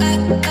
I,